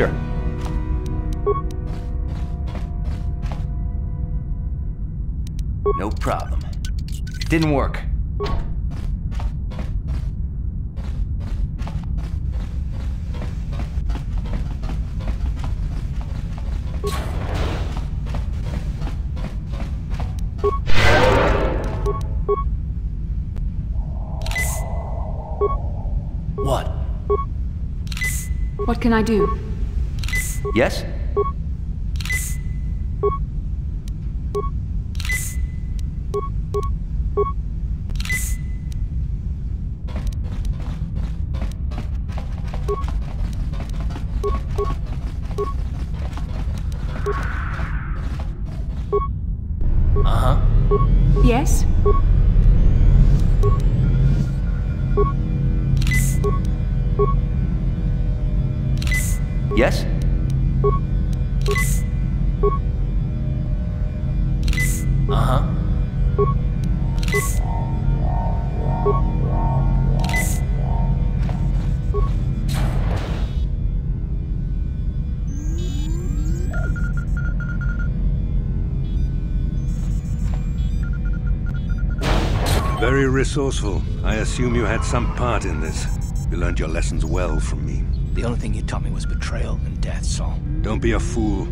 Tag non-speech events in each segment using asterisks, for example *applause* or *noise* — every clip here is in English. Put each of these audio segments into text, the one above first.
Sure. No problem. Didn't work. What? What can I do? Yes? Resourceful. I assume you had some part in this. You learned your lessons well from me. The only thing you taught me was betrayal and death, Saul. Don't be a fool.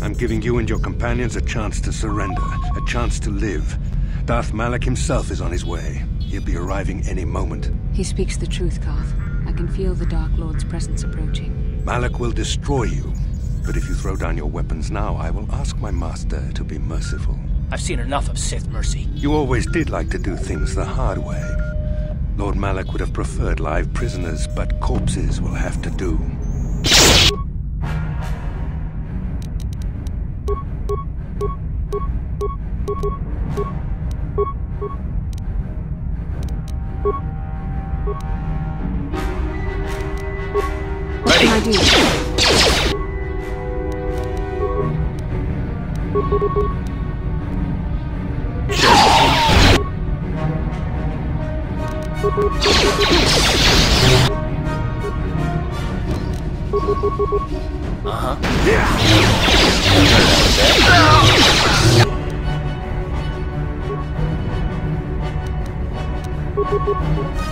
I'm giving you and your companions a chance to surrender, a chance to live. Darth Malak himself is on his way. He'll be arriving any moment. He speaks the truth, Carth. I can feel the Dark Lord's presence approaching. Malak will destroy you. But if you throw down your weapons now, I will ask my master to be merciful. I've seen enough of Sith mercy. You always did like to do things the hard way. Lord Malak would have preferred live prisoners, but corpses will have to do. Yes?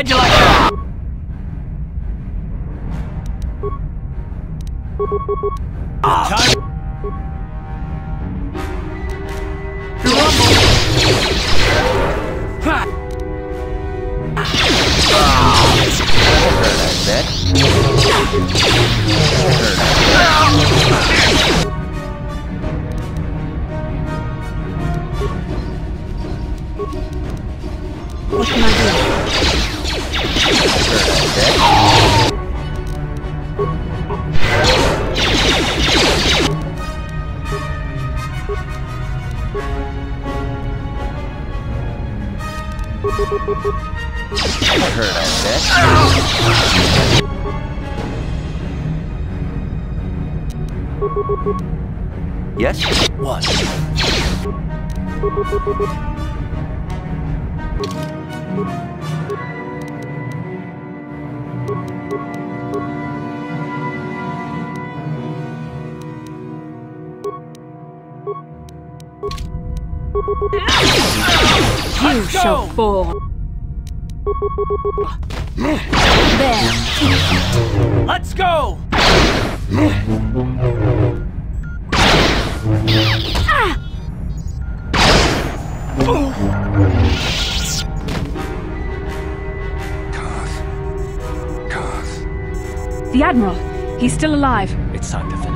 How'd you like that? Time. That hurt, I Yes? What? You shall fall. There. Let's go! Carth. Carth. The Admiral. He's still alive. It's time to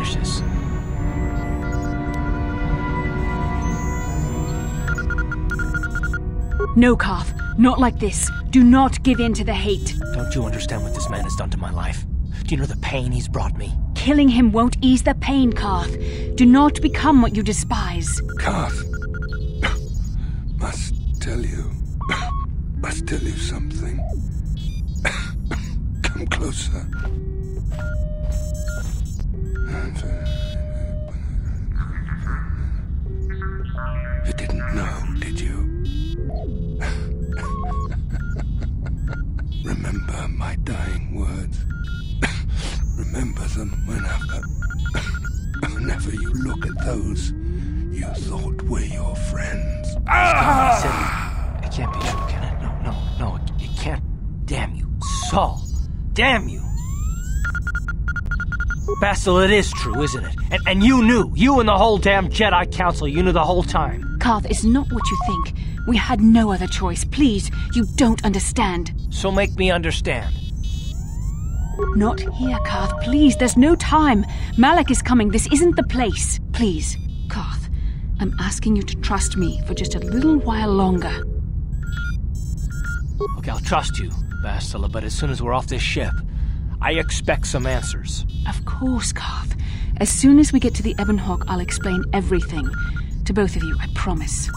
No, Carth. Not like this. Do not give in to the hate. Don't you understand what this man has done to my life? Do you know the pain he's brought me? Killing him won't ease the pain, Carth. Do not become what you despise. Carth. *coughs* Must tell you. *coughs* Must tell you something. *coughs* Come closer. You didn't know, Remember my dying words. *coughs* Remember them whenever. *coughs* Whenever you look at those you thought were your friends. Ah! It can't be true, can it? No, no, no, it, it can't. Damn you. Saul. Damn you. Bastila, it is true, isn't it? And, and you knew. You and the whole damn Jedi Council, you knew the whole time. Carth, it's not what you think. We had no other choice. Please, you don't understand. So make me understand. Not here, Carth. Please, there's no time. Malak is coming. This isn't the place. Please, Carth, I'm asking you to trust me for just a little while longer. Okay, I'll trust you, Bastila, but as soon as we're off this ship, I expect some answers. Of course, Carth. As soon as we get to the Ebon Hawk, I'll explain everything. To both of you, I promise.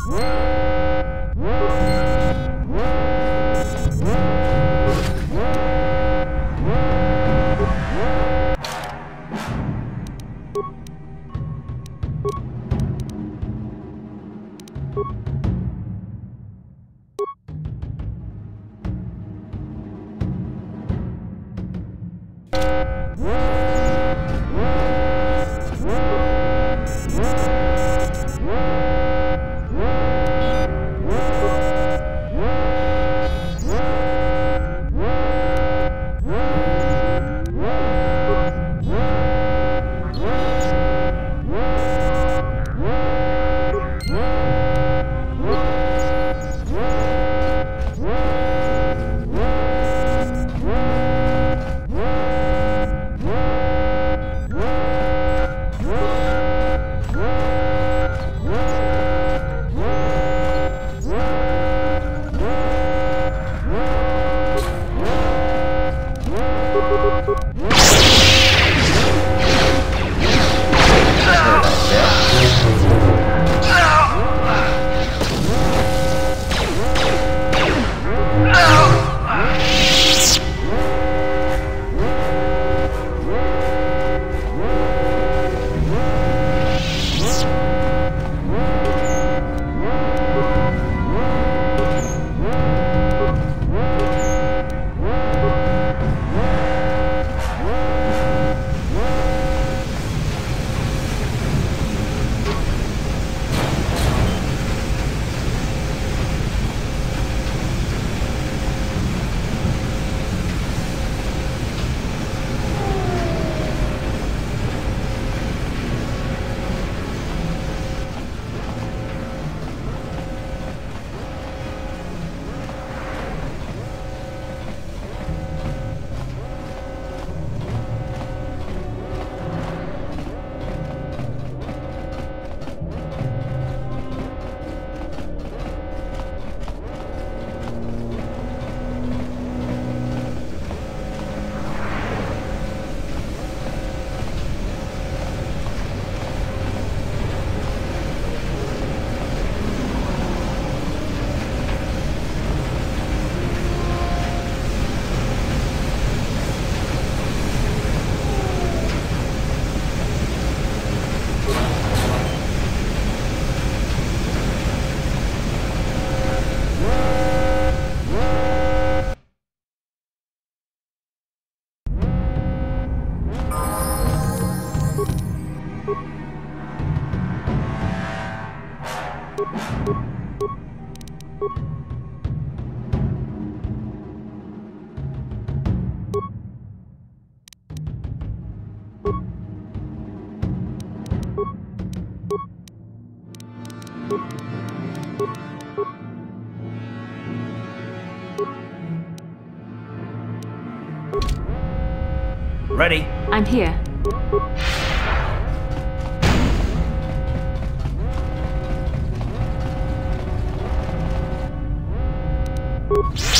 I'm here. You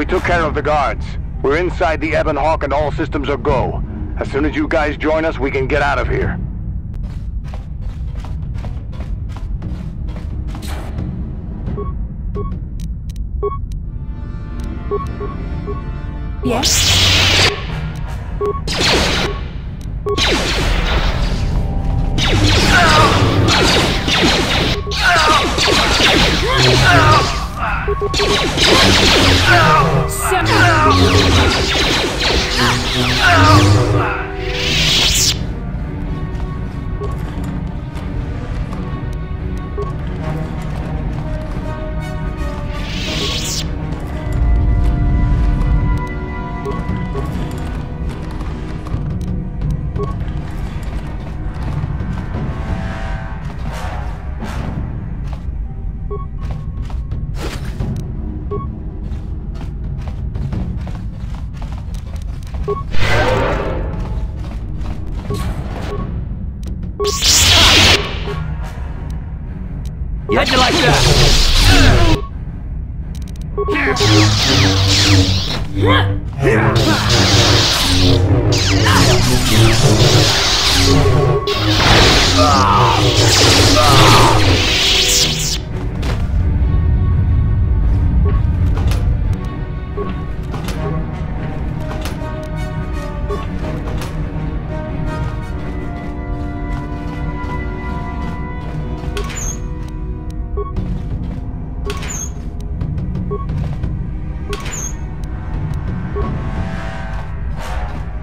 We took care of the guards. We're inside the Ebon Hawk and all systems are go. As soon as you guys join us, we can get out of here. Yes?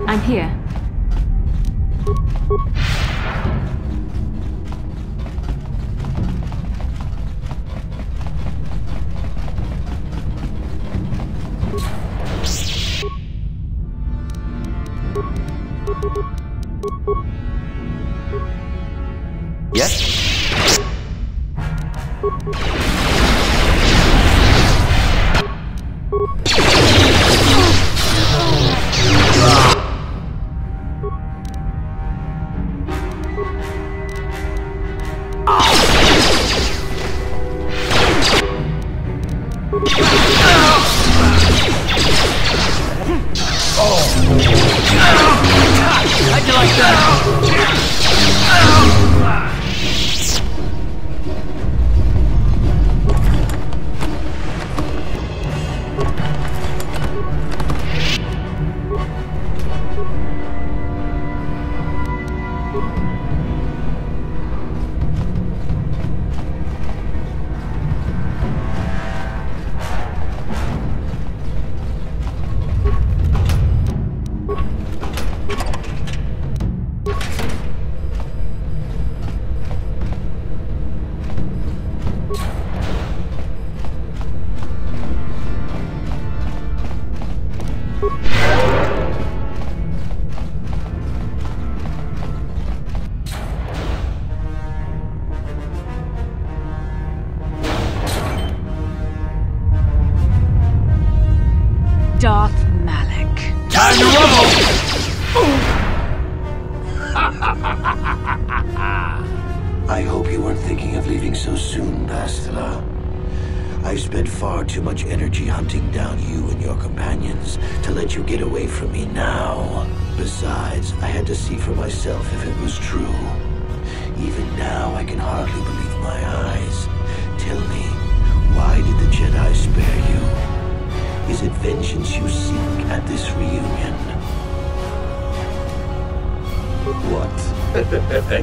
I'm here.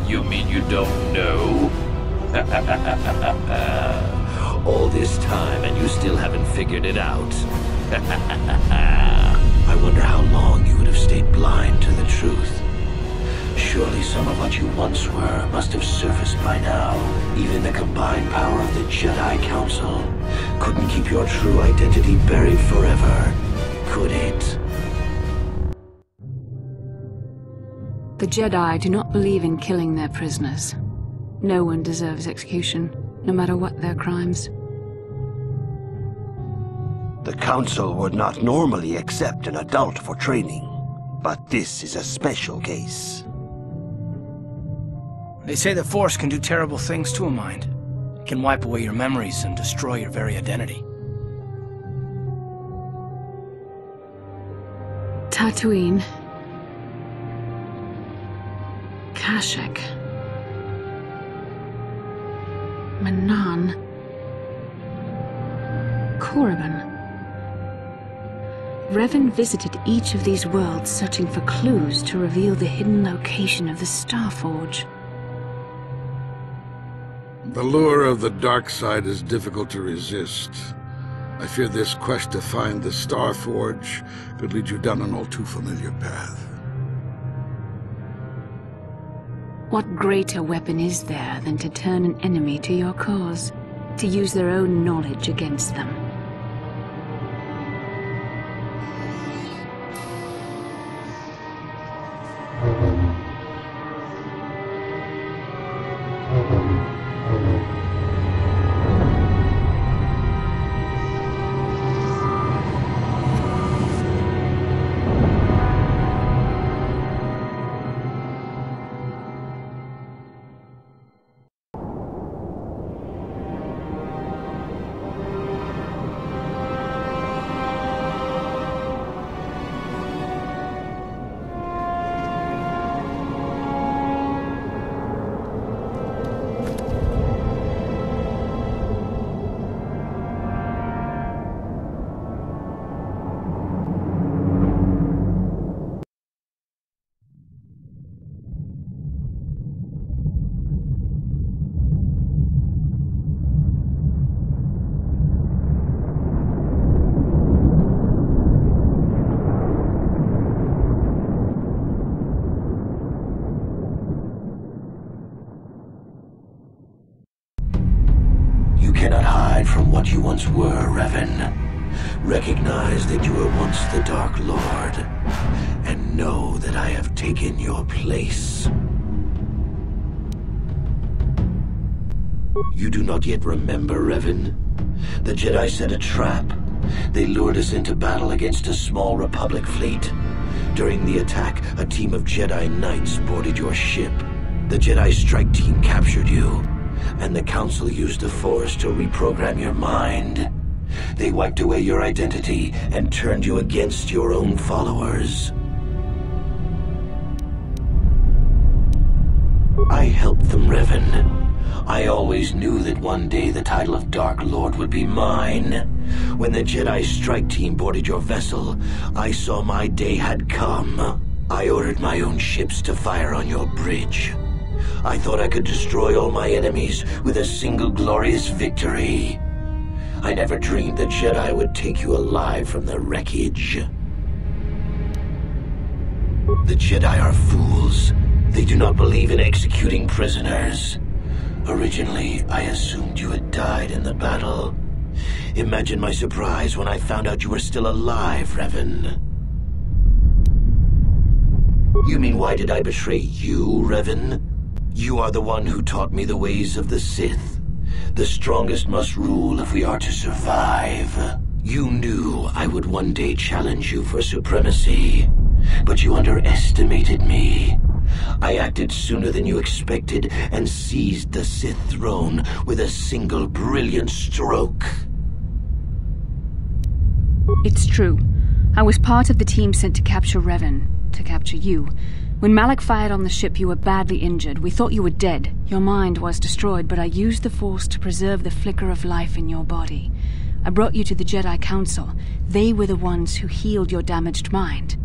You mean you don't know? *laughs* All this time and you still haven't figured it out. *laughs* I wonder how long you would have stayed blind to the truth. Surely some of what you once were must have surfaced by now. Even the combined power of the Jedi Council couldn't keep your true identity buried forever, could it? The Jedi do not believe in killing their prisoners. No one deserves execution, no matter what their crimes. The Council would not normally accept an adult for training, but this is a special case. They say the Force can do terrible things to a mind. It can wipe away your memories and destroy your very identity. Tatooine. Kashyyyk. Manaan. Korriban. Revan visited each of these worlds searching for clues to reveal the hidden location of the Starforge. The lure of the dark side is difficult to resist. I fear this quest to find the Starforge could lead you down an all too familiar path. What greater weapon is there than to turn an enemy to your cause? To use their own knowledge against them? You do not yet remember, Revan? The Jedi set a trap. They lured us into battle against a small Republic fleet. During the attack, a team of Jedi Knights boarded your ship. The Jedi strike team captured you, and the Council used the Force to reprogram your mind. They wiped away your identity and turned you against your own followers. I helped them, Revan. I always knew that one day the title of Dark Lord would be mine. When the Jedi strike team boarded your vessel, I saw my day had come. I ordered my own ships to fire on your bridge. I thought I could destroy all my enemies with a single glorious victory. I never dreamed the Jedi would take you alive from the wreckage. The Jedi are fools. They do not believe in executing prisoners. Originally, I assumed you had died in the battle. Imagine my surprise when I found out you were still alive, Revan. You mean why did I betray you, Revan? You are the one who taught me the ways of the Sith. The strongest must rule if we are to survive. You knew I would one day challenge you for supremacy, but you underestimated me. I acted sooner than you expected and seized the Sith throne with a single brilliant stroke. It's true. I was part of the team sent to capture Revan, to capture you. When Malak fired on the ship, you were badly injured. We thought you were dead. Your mind was destroyed, but I used the Force to preserve the flicker of life in your body. I brought you to the Jedi Council. They were the ones who healed your damaged mind.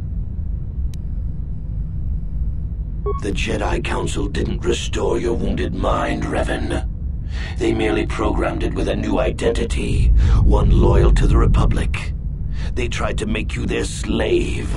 The Jedi Council didn't restore your wounded mind, Revan. They merely programmed it with a new identity, one loyal to the Republic. They tried to make you their slave.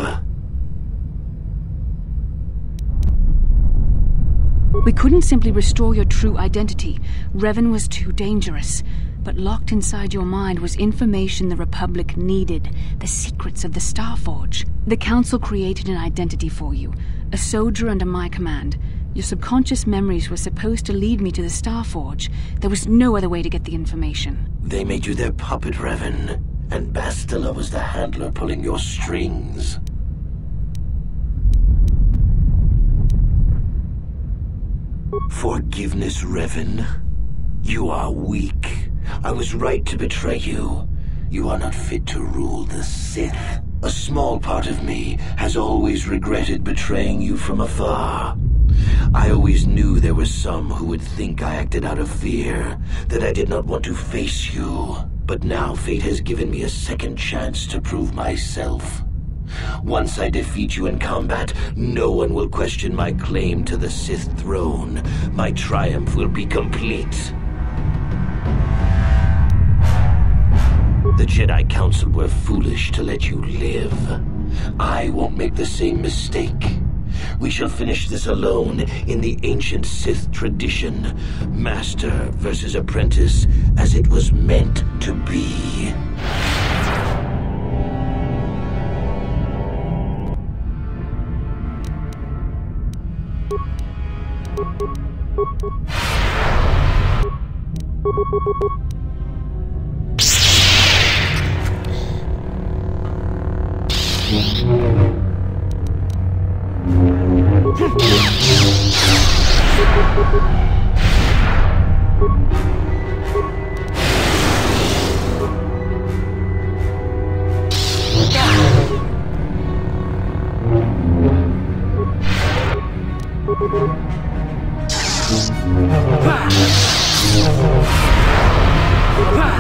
We couldn't simply restore your true identity. Revan was too dangerous. But locked inside your mind was information the Republic needed, the secrets of the Starforge. The Council created an identity for you, a soldier under my command. Your subconscious memories were supposed to lead me to the Star Forge. There was no other way to get the information. They made you their puppet, Revan, and Bastila was the handler pulling your strings. Forgiveness, Revan. You are weak. I was right to betray you. You are not fit to rule the Sith. A small part of me has always regretted betraying you from afar. I always knew there were some who would think I acted out of fear, that I did not want to face you. But now fate has given me a second chance to prove myself. Once I defeat you in combat, no one will question my claim to the Sith throne. My triumph will be complete. The Jedi Council were foolish to let you live. I won't make the same mistake. We shall finish this alone in the ancient Sith tradition. Master versus apprentice as it was meant to be.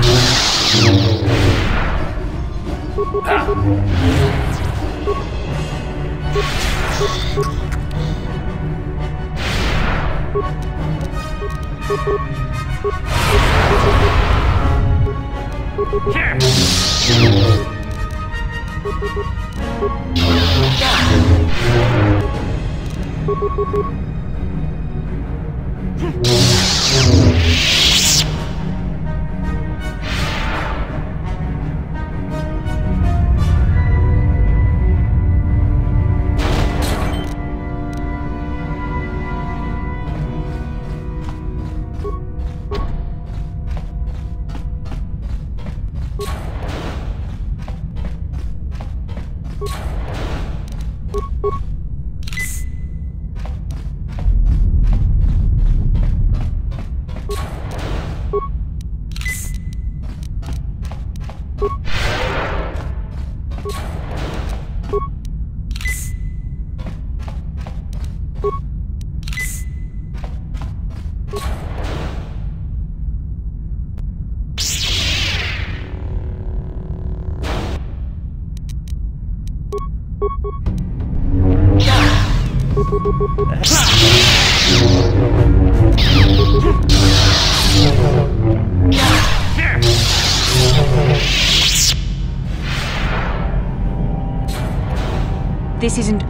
This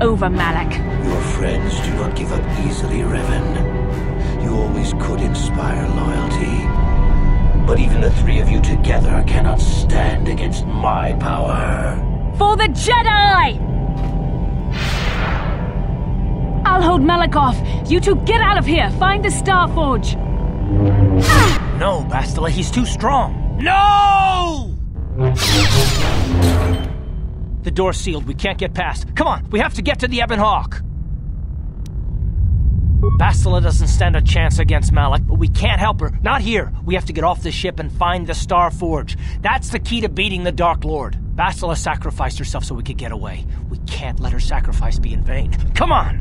over, Malak. Your friends do not give up easily, Revan. You always could inspire loyalty. But even the three of you together cannot stand against my power. For the Jedi! I'll hold Malak off. You two get out of here. Find the Starforge. No, Bastila, he's too strong. No! The door's sealed. We can't get past. Come on, we have to get to the Ebon Hawk. Bastila doesn't stand a chance against Malak, but we can't help her. Not here. We have to get off the ship and find the Star Forge. That's the key to beating the Dark Lord. Bastila sacrificed herself so we could get away. We can't let her sacrifice be in vain. Come on!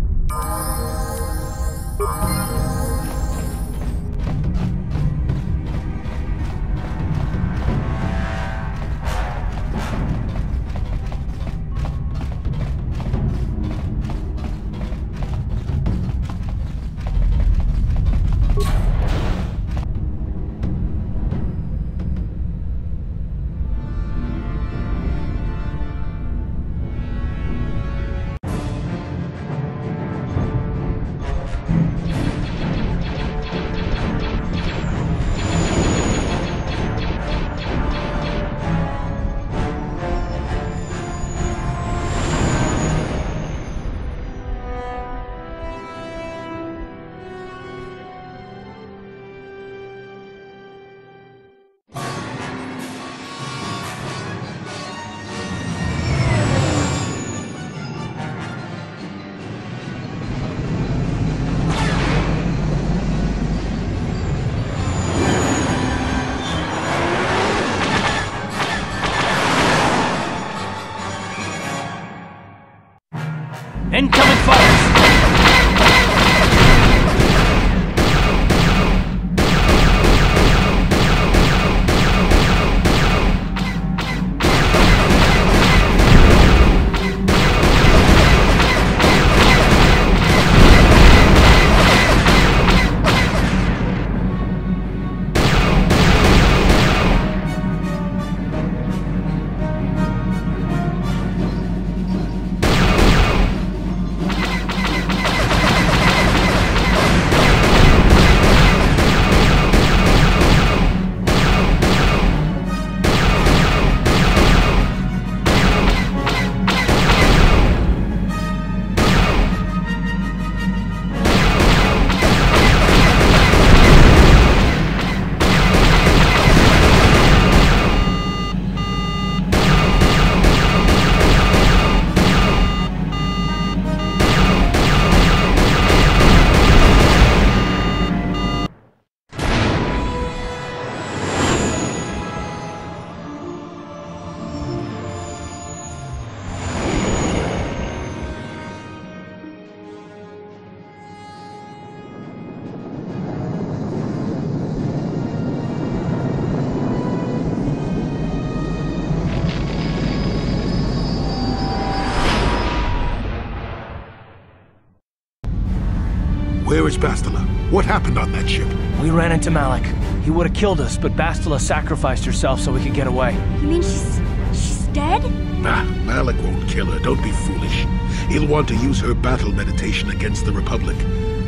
What happened on that ship? We ran into Malak. He would have killed us, but Bastila sacrificed herself so we could get away. You mean she's. she's dead? Ah, Malak won't kill her. Don't be foolish. He'll want to use her battle meditation against the Republic.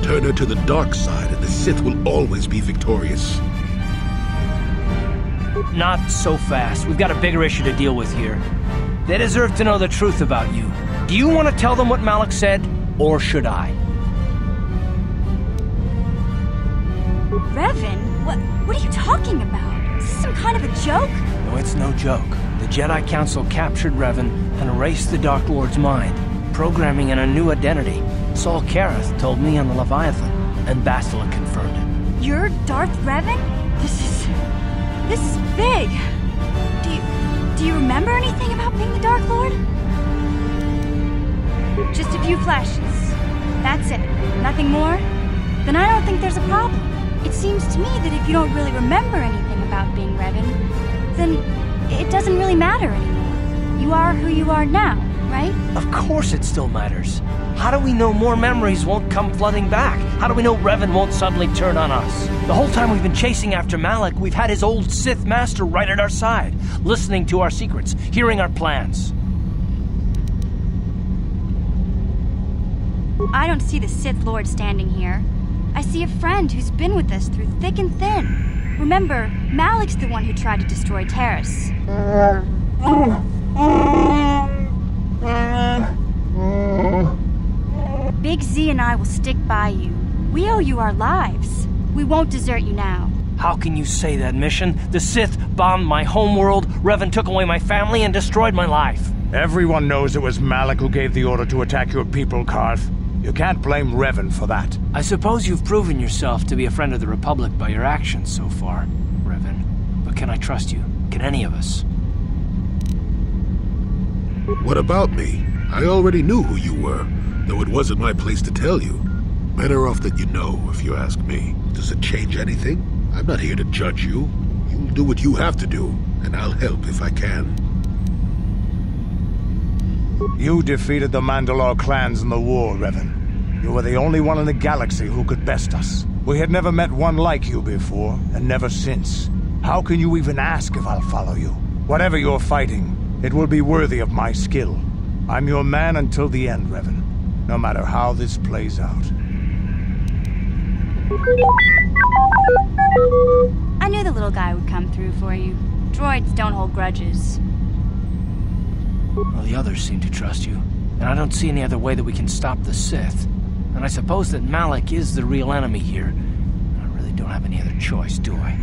Turn her to the dark side, and the Sith will always be victorious. Not so fast. We've got a bigger issue to deal with here. They deserve to know the truth about you. Do you want to tell them what Malak said, or should I? Revan? What, what are you talking about? Is this some kind of a joke? No, it's no joke. The Jedi Council captured Revan and erased the Dark Lord's mind, programming in a new identity. Saul Karath told me on the Leviathan, and Bastila confirmed it. You're Darth Revan? This is. This is big. Do you. Do you remember anything about being the Dark Lord? Just a few flashes. That's it. Nothing more? Then I don't think there's a problem. It seems to me that if you don't really remember anything about being Revan, then it doesn't really matter anymore. You are who you are now, right? Of course it still matters. How do we know more memories won't come flooding back? How do we know Revan won't suddenly turn on us? The whole time we've been chasing after Malak, we've had his old Sith master right at our side, listening to our secrets, hearing our plans. I don't see the Sith Lord standing here. I see a friend who's been with us through thick and thin. Remember, Malak's the one who tried to destroy Taris. Big Z and I will stick by you. We owe you our lives. We won't desert you now. How can you say that, Mission? The Sith bombed my homeworld, Revan took away my family, and destroyed my life. Everyone knows it was Malak who gave the order to attack your people, Carth. You can't blame Revan for that. I suppose you've proven yourself to be a friend of the Republic by your actions so far, Revan. But can I trust you? Can any of us? What about me? I already knew who you were, though it wasn't my place to tell you. Better off that you know, if you ask me. Does it change anything? I'm not here to judge you. You'll do what you have to do, and I'll help if I can. You defeated the Mandalore clans in the war, Revan. You were the only one in the galaxy who could best us. We had never met one like you before, and never since. How can you even ask if I'll follow you? Whatever you're fighting, it will be worthy of my skill. I'm your man until the end, Revan. No matter how this plays out. I knew the little guy would come through for you. Droids don't hold grudges. Well, the others seem to trust you, and I don't see any other way that we can stop the Sith. And I suppose that Malak is the real enemy here. I really don't have any other choice, do I?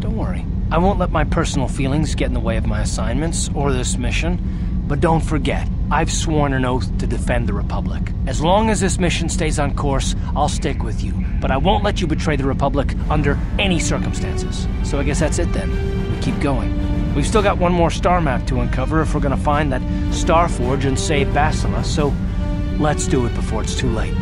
Don't worry. I won't let my personal feelings get in the way of my assignments or this mission. But don't forget, I've sworn an oath to defend the Republic. As long as this mission stays on course, I'll stick with you. But I won't let you betray the Republic under any circumstances. So I guess that's it then. We keep going. We've still got one more star map to uncover if we're gonna find that Star Forge and save Bastila, so let's do it before it's too late.